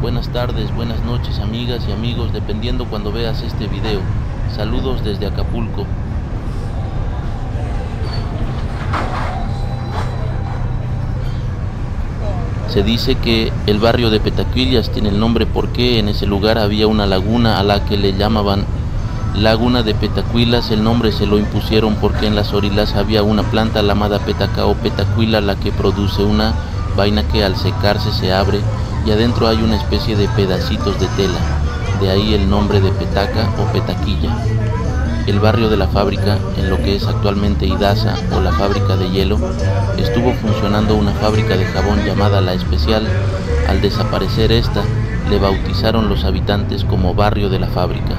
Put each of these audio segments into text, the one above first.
Buenas tardes, buenas noches amigas y amigos, dependiendo cuando veas este video. Saludos desde Acapulco. Se dice que el barrio de Petaquillas tiene el nombre porque en ese lugar había una laguna a la que le llamaban Laguna de Petacuilas. El nombre se lo impusieron porque en las orillas había una planta llamada petaca o petacuila la que produce una vaina que al secarse se abre y adentro hay una especie de pedacitos de tela. De ahí el nombre de petaca o petaquilla. El barrio de la fábrica, en lo que es actualmente Idaza o la fábrica de hielo, estuvo funcionando una fábrica de jabón llamada La Especial. Al desaparecer esta, le bautizaron los habitantes como barrio de la fábrica.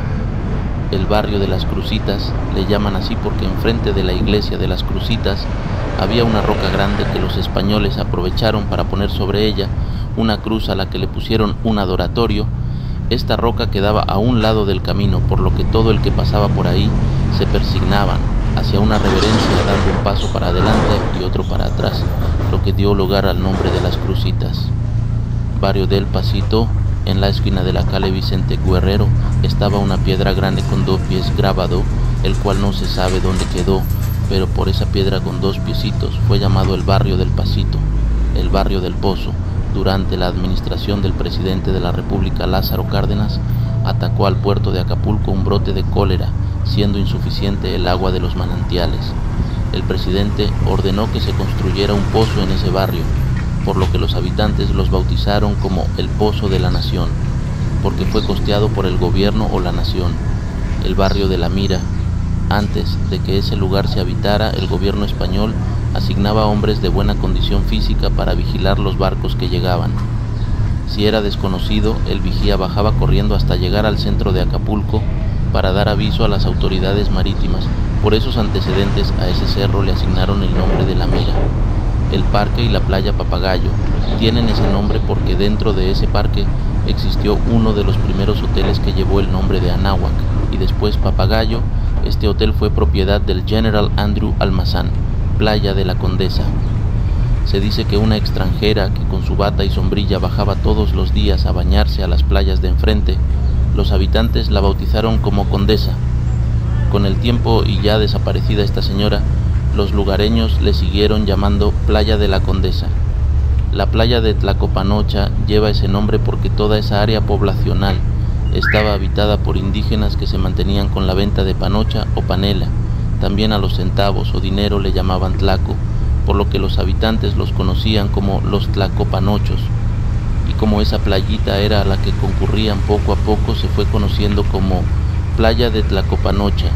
El barrio de las Crucitas le llaman así porque enfrente de la iglesia de las Crucitas había una roca grande que los españoles aprovecharon para poner sobre ella una cruz a la que le pusieron un adoratorio esta roca quedaba a un lado del camino, por lo que todo el que pasaba por ahí se persignaban hacia una reverencia dando un paso para adelante y otro para atrás, lo que dio lugar al nombre de las Crucitas. Barrio del Pasito, en la esquina de la calle Vicente Guerrero, estaba una piedra grande con dos pies grabado, el cual no se sabe dónde quedó, pero por esa piedra con dos piecitos fue llamado el barrio del Pasito, el barrio del Pozo, durante la administración del presidente de la República Lázaro Cárdenas, atacó al puerto de Acapulco un brote de cólera, siendo insuficiente el agua de los manantiales. El presidente ordenó que se construyera un pozo en ese barrio, por lo que los habitantes los bautizaron como el Pozo de la Nación, porque fue costeado por el gobierno o la nación. El barrio de La Mira, antes de que ese lugar se habitara, el gobierno español asignaba hombres de buena condición física para vigilar los barcos que llegaban. Si era desconocido, el vigía bajaba corriendo hasta llegar al centro de Acapulco para dar aviso a las autoridades marítimas. Por esos antecedentes a ese cerro le asignaron el nombre de La Mira. El parque y la playa Papagayo tienen ese nombre porque dentro de ese parque existió uno de los primeros hoteles que llevó el nombre de Anáhuac y después Papagayo. Este hotel fue propiedad del General Andrew Almazán playa de la Condesa. Se dice que una extranjera que con su bata y sombrilla bajaba todos los días a bañarse a las playas de enfrente, los habitantes la bautizaron como Condesa. Con el tiempo y ya desaparecida esta señora, los lugareños le siguieron llamando Playa de la Condesa. La playa de Tlacopanocha lleva ese nombre porque toda esa área poblacional estaba habitada por indígenas que se mantenían con la venta de panocha o panela, también a los centavos o dinero le llamaban tlaco, por lo que los habitantes los conocían como los tlacopanochos. Y como esa playita era a la que concurrían poco a poco, se fue conociendo como Playa de Tlacopanocha.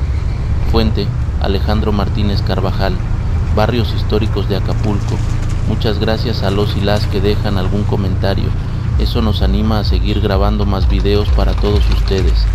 Fuente, Alejandro Martínez Carvajal, Barrios Históricos de Acapulco. Muchas gracias a los y las que dejan algún comentario. Eso nos anima a seguir grabando más videos para todos ustedes.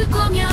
올 거면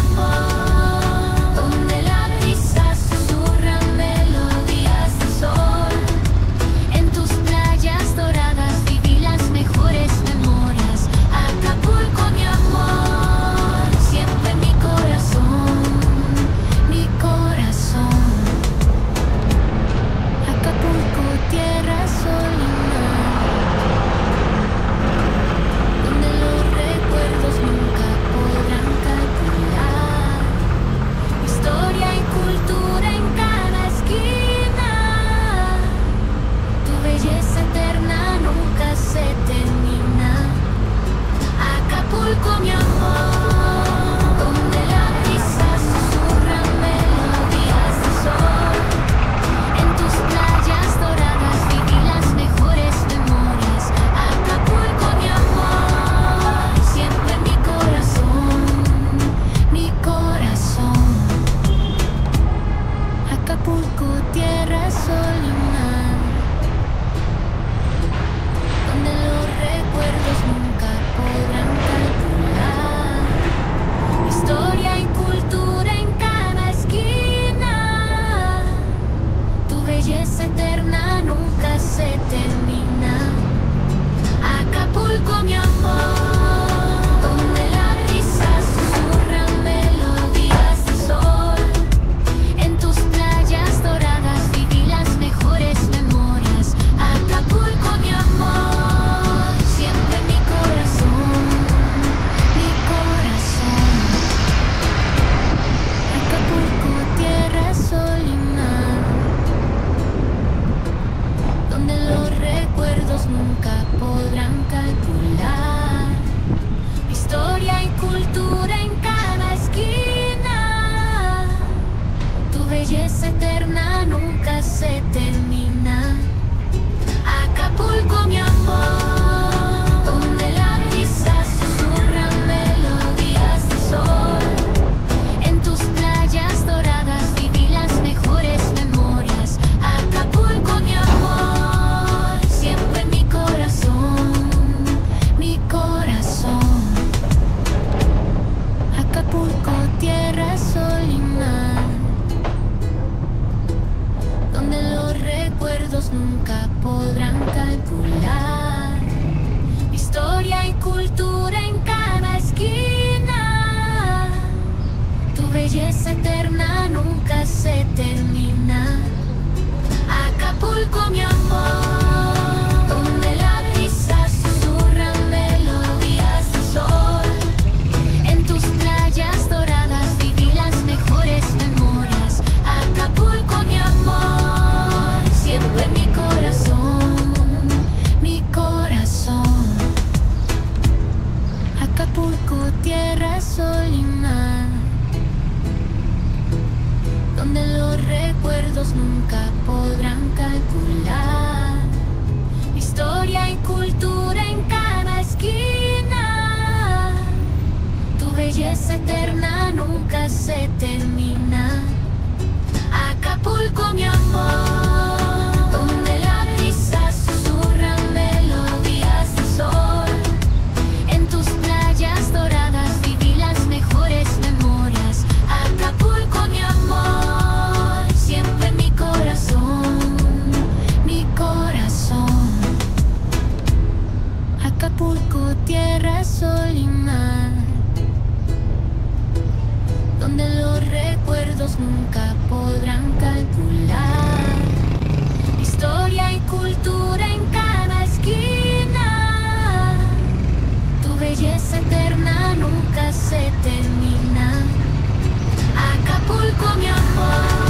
los recuerdos nunca podrán calcular. Historia y cultura en cada esquina. Tu belleza eterna nunca se termina. Acapulco, mi amor.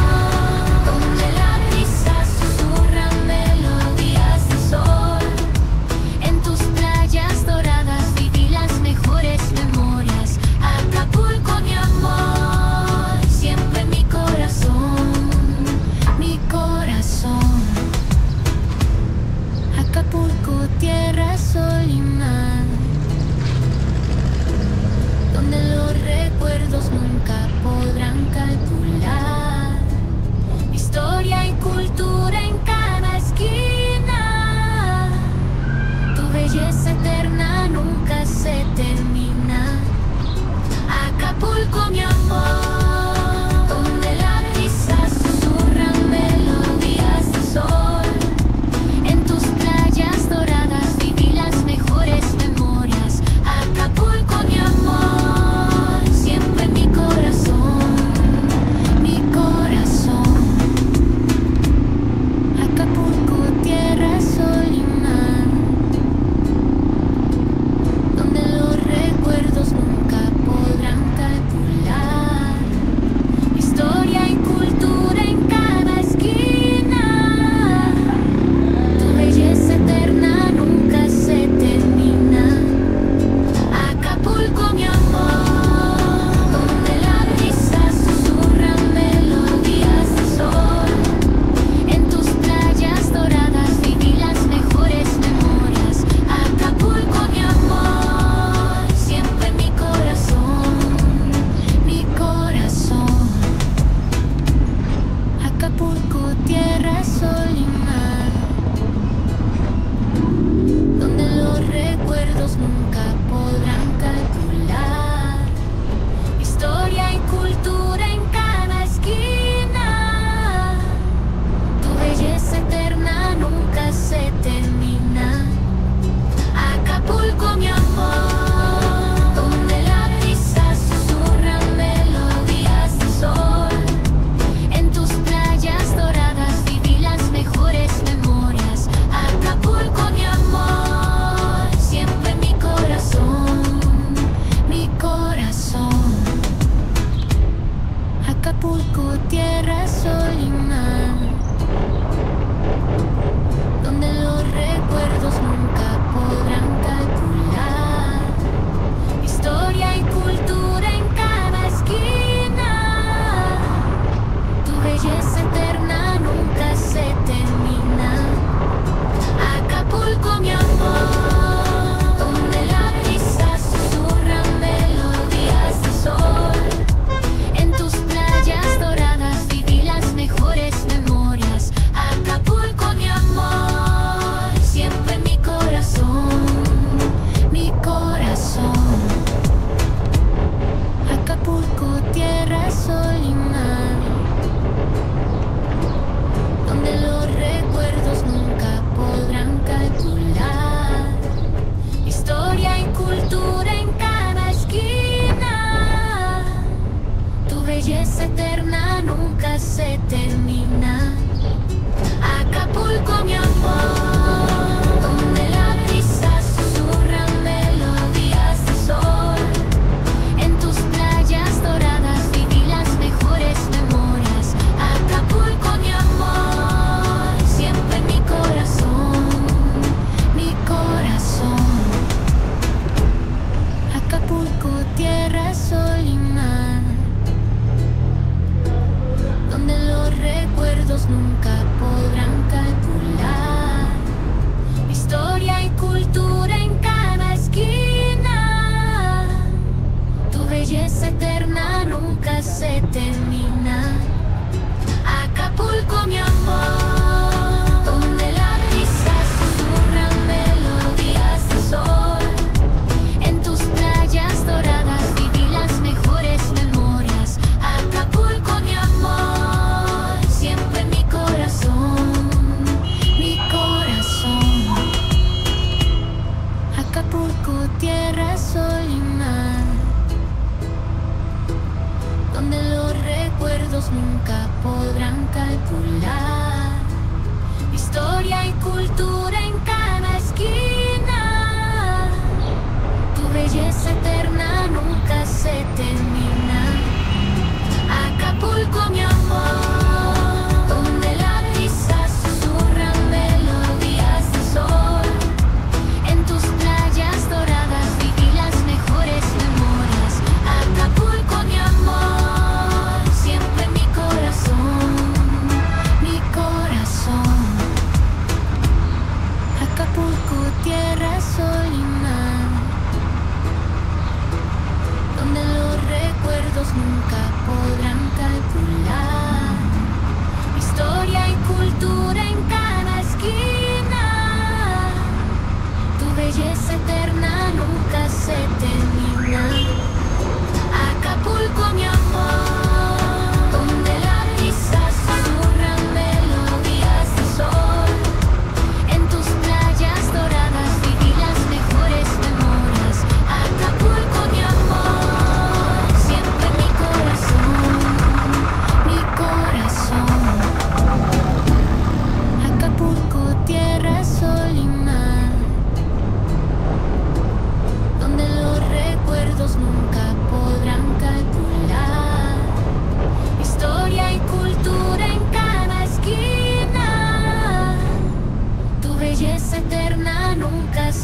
sol donde los recuerdos nunca podrán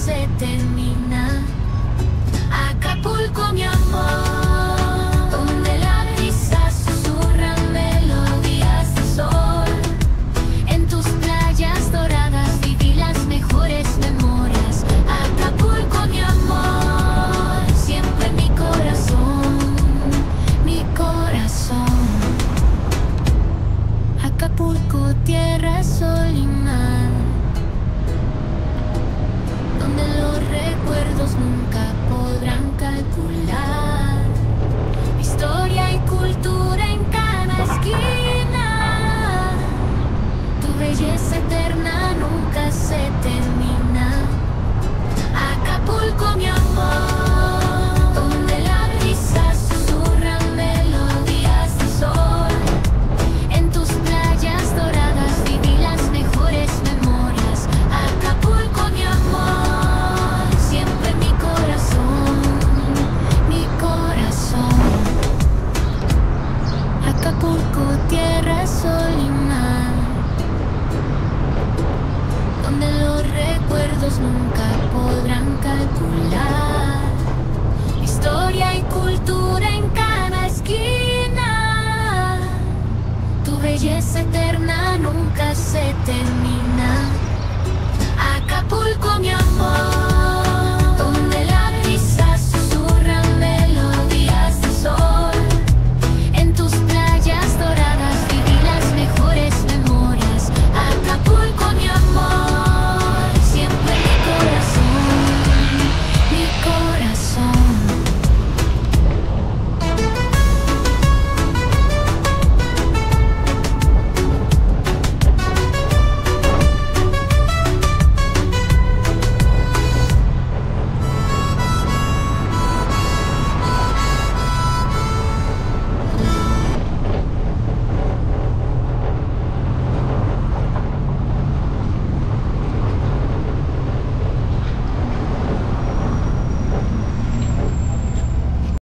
se te tierra, sol y donde los recuerdos nunca podrán calcular. Historia y cultura en cada esquina, tu belleza eterna nunca se termina. Acapulco, mi amor.